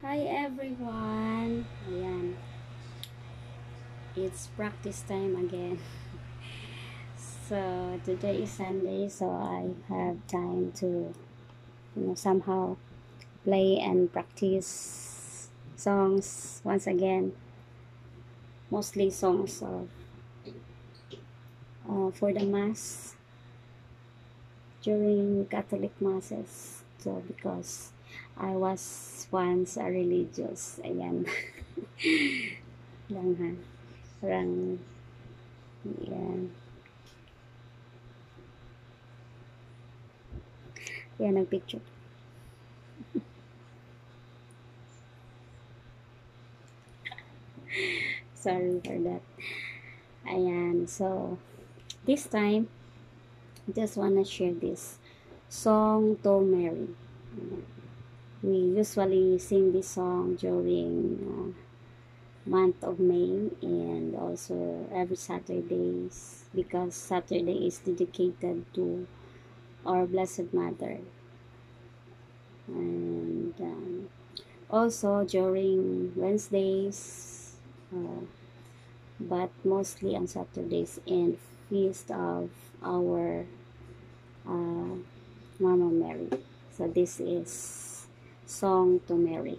Hi everyone! Ayan. It's practice time again. so today is Sunday so I have time to you know somehow play and practice songs once again. Mostly songs of uh, for the mass during Catholic masses. So because I was once a religious. Ayan. Lang ha. Parang, yan. Yan ang picture. Sorry for that. Ayan. So, this time, just wanna share this song to Mary. Ayan we usually sing this song during uh, month of May and also every Saturdays because Saturday is dedicated to our Blessed Mother. And um, also during Wednesdays uh, but mostly on Saturdays and feast of our uh, Mama Mary. So this is Song to Mary.